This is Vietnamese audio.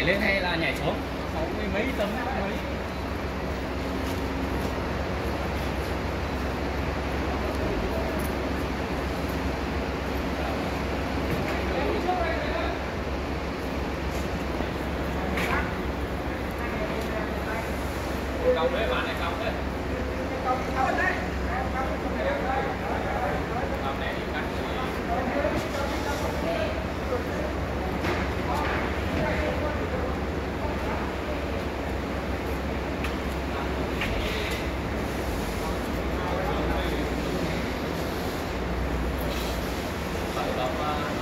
nhảy lên hay là nhảy xuống? Sáu mươi mấy tấm mấy. Cong đấy bạn này cong đấy. Cong đấy 老妈。